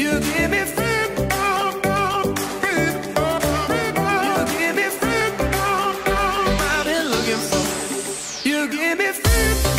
You give me food.